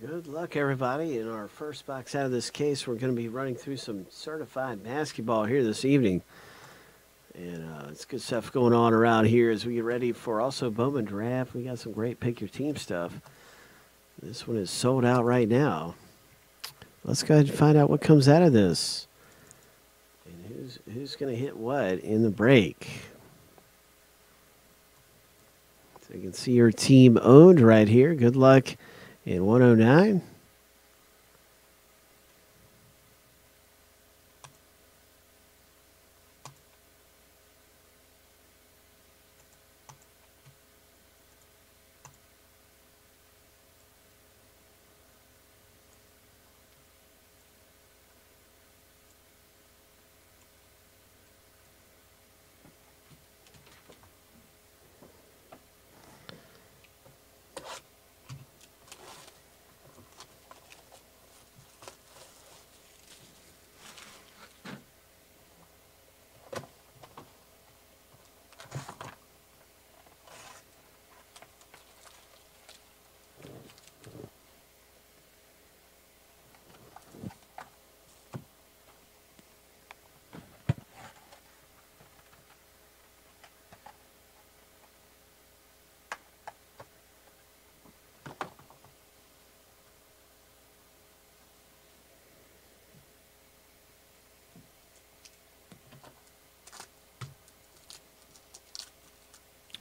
Good luck, everybody. In our first box out of this case, we're going to be running through some certified basketball here this evening. And uh, it's good stuff going on around here as we get ready for also Bowman Draft. We got some great pick your team stuff. This one is sold out right now. Let's go ahead and find out what comes out of this. And who's, who's going to hit what in the break. So you can see your team owned right here. Good luck in 109.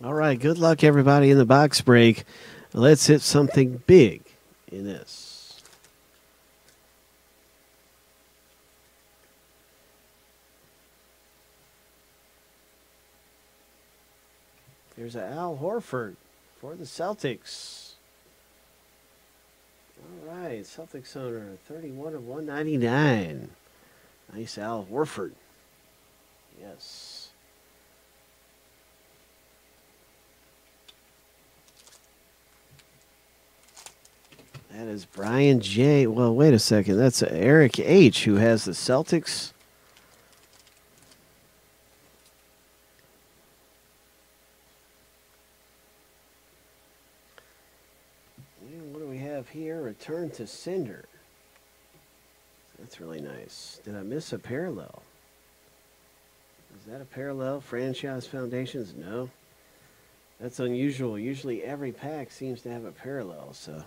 All right, good luck, everybody, in the box break. Let's hit something big in this. There's Al Horford for the Celtics. All right, Celtics owner, 31 of 199. Nice Al Horford. Yes. That is Brian J. Well, wait a second. That's Eric H. who has the Celtics. What do we have here? Return to Sender. That's really nice. Did I miss a parallel? Is that a parallel? Franchise Foundations? No. That's unusual. Usually every pack seems to have a parallel, so.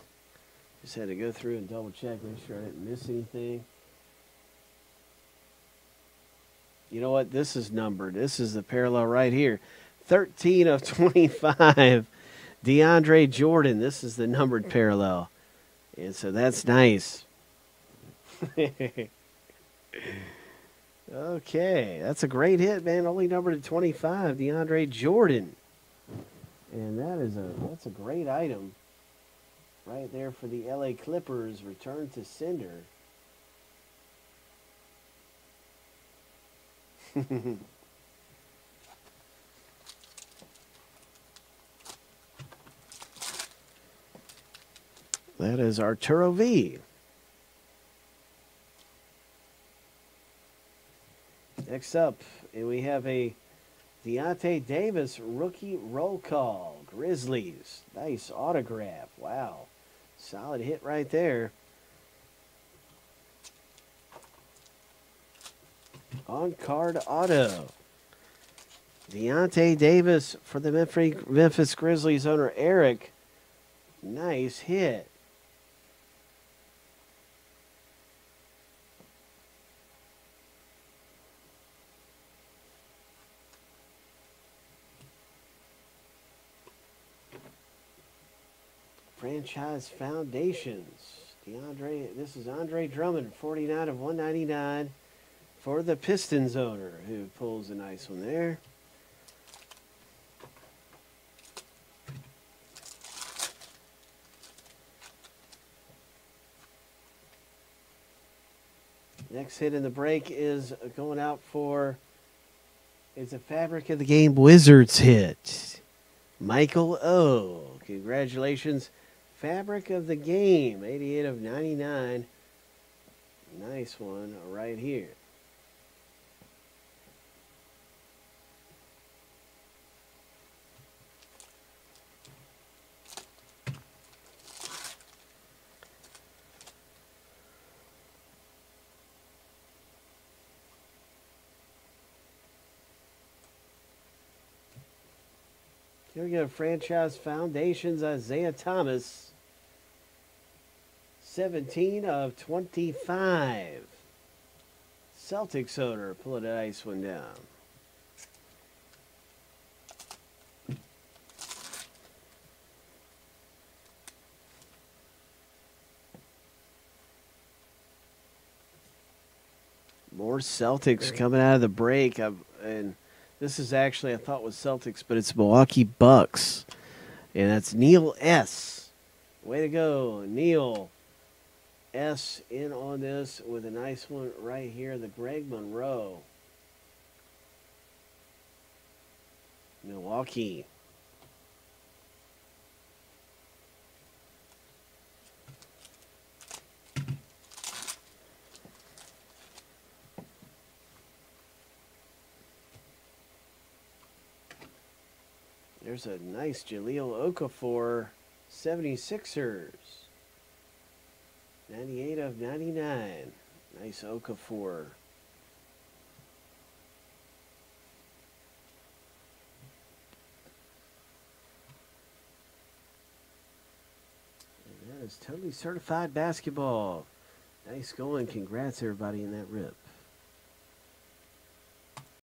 Just had to go through and double check, make sure I didn't miss anything. You know what? This is numbered. This is the parallel right here. 13 of 25. DeAndre Jordan. This is the numbered parallel. And so that's nice. okay. That's a great hit, man. Only numbered at 25. DeAndre Jordan. And that is a that's a great item right there for the LA Clippers. Return to Sender. that is Arturo V. Next up, we have a Deyonta Davis rookie roll call. Grizzlies. Nice autograph. Wow. Solid hit right there. On card auto. Deyonta Davis for the Memphis Grizzlies owner Eric. Nice hit. Franchise Foundations. DeAndre, this is Andre Drummond, 49 of 199 for the Pistons owner, who pulls a nice one there. Next hit in the break is going out for, it's a Fabric of the Game Wizards hit. Michael O. Congratulations. Fabric of the Game, 88 of 99. Nice one right here. Here we go, Franchise Foundations, Isaiah Thomas. 17 of 25. Celtics owner pulling a ice one down. More Celtics coming out of the break. I've, and this is actually, I thought was Celtics, but it's Milwaukee Bucks. And that's Neil S. Way to go, Neil S. in on this with a nice one right here. The Greg Monroe. Milwaukee. There's a nice Jahlil Okafor 76ers. 98 of 99. Nice Okafor. And that is totally certified basketball. Nice going. Congrats, everybody, in that rip.